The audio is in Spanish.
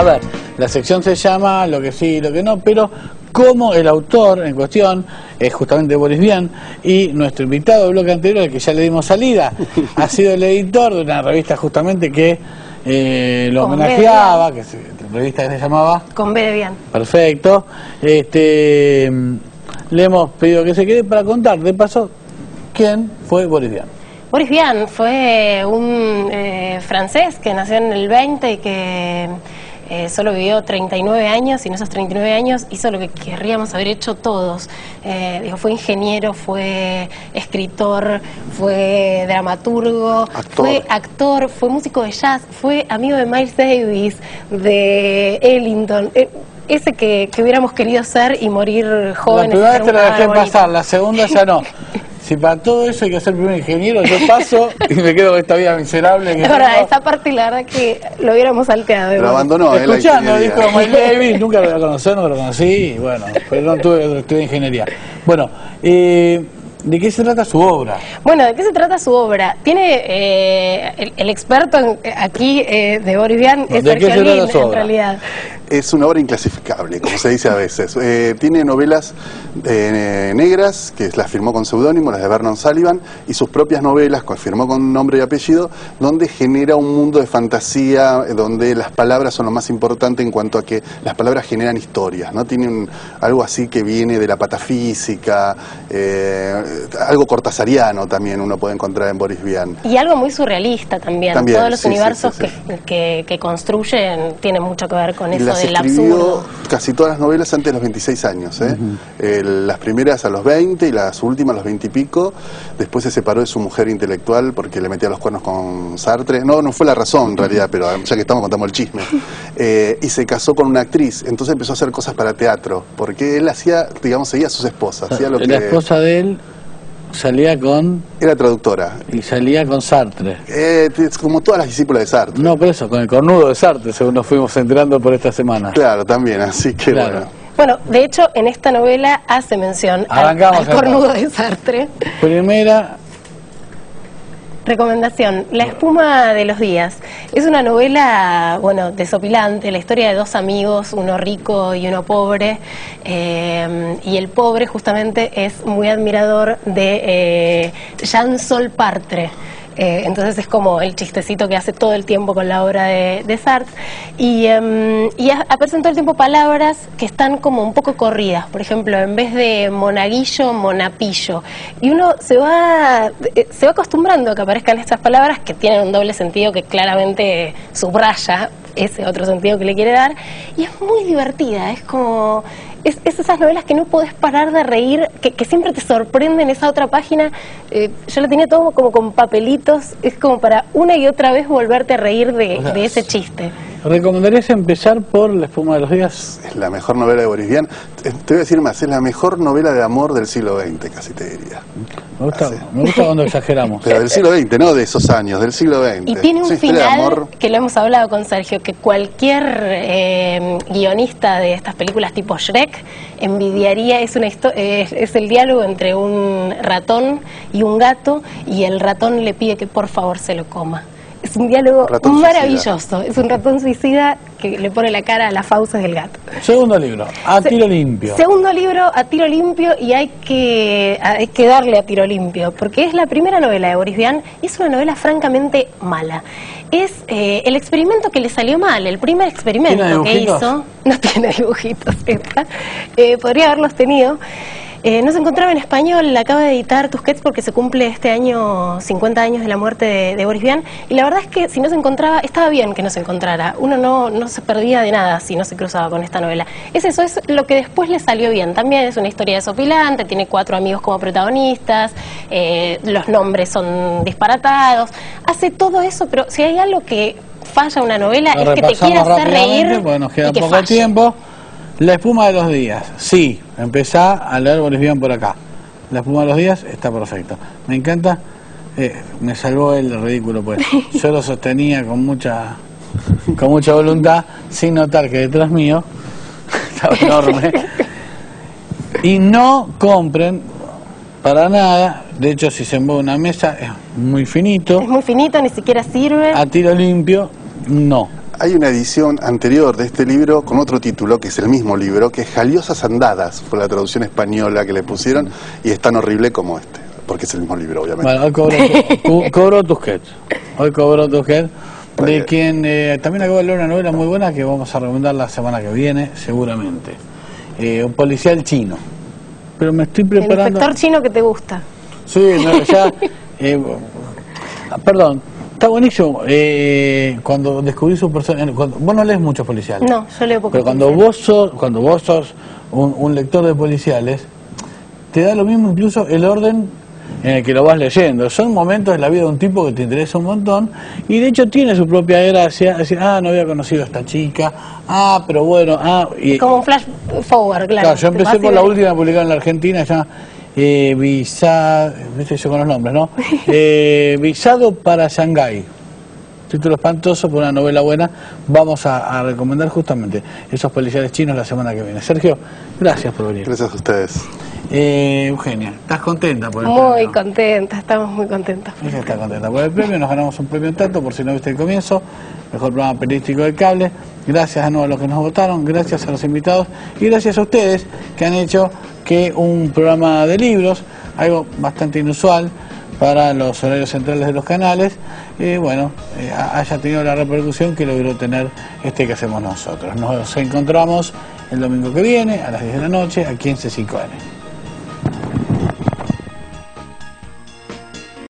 A ver, la sección se llama Lo que sí y lo que no, pero como el autor en cuestión es justamente Boris Vian y nuestro invitado del bloque anterior, al que ya le dimos salida, ha sido el editor de una revista justamente que eh, lo Con homenajeaba, que se, revista que se llamaba Con B de. Perfecto. Este, le hemos pedido que se quede para contar, de paso, quién fue Boris Vian. Boris Vian fue un eh, francés que nació en el 20 y que eh, solo vivió 39 años y en esos 39 años hizo lo que querríamos haber hecho todos. Eh, digo, fue ingeniero, fue escritor, fue dramaturgo, Actor. fue actor, fue músico de jazz, fue amigo de Miles Davis, de Ellington. eh, ese que, que hubiéramos querido ser y morir La jóvenes. primera vez te la dejé pasar, la segunda ya no. Si para todo eso hay que ser primero ingeniero, yo paso y me quedo con esta vida miserable que Es verdad, tengo. esa parte la verdad que lo hubiéramos salteado. Lo abandonó, eh, la Escuchando, dijo Miles Davis, nunca lo voy a conocer, no lo conocí, bueno, pero no tuve, estudié ingeniería. Bueno, eh, ¿de qué se trata su obra? Bueno, ¿de qué se trata su obra? Tiene eh, el, el experto en- aquí eh, de Boris Vian es ¿De qué Sergio se trata Lin, su en obra? realidad. Es una obra inclasificable, como se dice a veces. Eh, tiene novelas eh, negras, que las firmó con seudónimo, las de Vernon Sullivan, y sus propias novelas, que firmó con nombre y apellido, donde genera un mundo de fantasía, eh, donde las palabras son lo más importante en cuanto a que las palabras generan historias, ¿no? Tienen algo así que viene de la patafísica, eh, algo cortasariano también uno puede encontrar en Boris Vian. Y algo muy surrealista también. También, Todos los sí, universos sí, sí. Que, que- que construyen tienen mucho que ver con eso del escribió absurdo. casi todas las novelas antes de los 26 años. ¿eh? Eh, las primeras a los 20 y las últimas a los 20 y pico. Después se separó de su mujer intelectual porque le metía los cuernos con Sartre. No, no fue la razón en realidad, pero ya que estamos contando el chisme. Eh, y se casó con una actriz. Entonces empezó a hacer cosas para teatro. Porque él hacía, digamos, seguía a sus esposas. Hacía lo La que esposa de él salía con era traductora. y salía con Sartre. Eh, es como todas las discípulas de Sartre. No, por eso, con el cornudo de Sartre, según nos fuimos enterando por esta semana. Claro, también. Así que Claro. bueno. Bueno, de hecho, en esta novela hace mención al cornudo de Sartre. Primera, Recomendación, La espuma de los días. Es una novela, bueno, desopilante, la historia de dos amigos, uno rico y uno pobre. eh, y el pobre justamente es muy admirador de eh, Jean-Sol Partre. Eh, entonces es como el chistecito que hace todo el tiempo con la obra de, de Sartre. Y, em, y el tiempo palabras que están como un poco corridas. Por ejemplo, en vez de monaguillo, monapillo. Y uno se va, eh, se va acostumbrando a que aparezcan estas palabras que tienen un doble sentido que claramente subraya ese otro sentido que le quiere dar. Y es muy divertida, es como... Es, es esas novelas que no podés parar de reír, que, que siempre te sorprenden esa otra página. Eh, yo la tenía todo como con papelitos, es como para una y otra vez volverte a reír de, de ese chiste. ¿Recomendarías empezar por La espuma de los días? Es la mejor novela de Boris Vian. Eh, Te voy a decir más, es la mejor novela de amor del siglo XX, casi te diría. Me gusta, me gusta cuando exageramos. Pero del siglo XX, no de esos años, del siglo XX. Y tiene un de final amor. que lo hemos hablado con Sergio, que cualquier eh, guionista de estas películas tipo Shrek envidiaría, es, una histo- es, es el diálogo entre un ratón y un gato y el ratón le pide que por favor se lo coma. Es un diálogo Ratón suicida. maravilloso, es un ratón suicida que le pone la cara a las fauces del gato. Segundo libro, A Se- tiro limpio. Segundo libro, a tiro limpio, y hay que, hay que darle a tiro limpio, porque es la primera novela de Boris Vian y es una novela francamente mala. Es eh, el experimento que le salió mal, el primer experimento ¿Tiene que hizo. No tiene dibujitos, esta. Eh, podría haberlos tenido. Eh, no se encontraba en español, la acaba de editar Tusquets porque se cumple este año 50 años de la muerte de, de Boris Vian y la verdad es que si no se encontraba, estaba bien que no se encontrara, uno no, no se perdía de nada si no se cruzaba con esta novela. Es eso, es lo que después le salió bien, también es una historia desopilante, tiene cuatro amigos como protagonistas, eh, los nombres son disparatados, hace todo eso, pero si hay algo que falla una novela Lo es que te quiere hacer reír nos queda y que poco falle. tiempo. La espuma de los días. Sí, empezá a leer Boris Vian por acá. La espuma de los días está perfecto. Me encanta. eh, me salvó el ridículo, pues. Yo lo sostenía con mucha, con mucha voluntad, sin notar que detrás mío estaba enorme. Y no compren para nada. De hecho, si se mueve una mesa, es muy finito. Es muy finito, ni siquiera sirve. A tiro limpio, no. Hay una edición anterior de este libro con otro título, que es el mismo libro, que es Jaliosas Andadas, fue la traducción española que le pusieron, y es tan horrible como este, porque es el mismo libro, obviamente. Bueno, hoy cobro, tu, cobro Tusquets. Hoy cobro Tusquets. De quien eh, también acabo de leer una novela muy buena que vamos a recomendar la semana que viene, seguramente. Eh, un policial chino. Pero me estoy El preparando. inspector chino que te gusta. Sí, no, ya. eh, perdón, está buenísimo. eh, cuando descubrí su personalidad. Vos no lees muchos policiales. No, yo leo poco Pero cuando vos sos, cuando vos sos un, un lector de policiales, te da lo mismo incluso el orden en el que lo vas leyendo. Son momentos de la vida de un tipo que te interesa un montón y de hecho tiene su propia gracia. Decir, ah, no había conocido a esta chica, ah, pero bueno, ah. Y, Como un flash forward, claro. Claro, yo empecé por la última publicada en la Argentina, ya eh, visa, viste yo con los nombres, ¿no? Eh, visado para Shanghái. Título espantoso, por una novela buena. Vamos a, a recomendar justamente esos policiales chinos la semana que viene. Sergio, gracias por venir. Gracias a ustedes. Eh, Eugenia, ¿estás contenta por el Muy premio? contenta, estamos muy contentos. Ella está contenta por el premio, nos ganamos un premio en tanto, por si no viste el comienzo, mejor programa periodístico del cable. Gracias a nuevo a los que nos votaron, gracias a los invitados y gracias a ustedes que han hecho que un programa de libros, algo bastante inusual para los horarios centrales de los canales, eh, bueno, eh, ha- haya tenido la repercusión que logró tener este que hacemos nosotros. Nos encontramos el domingo que viene a las 10 de la noche aquí en C5N.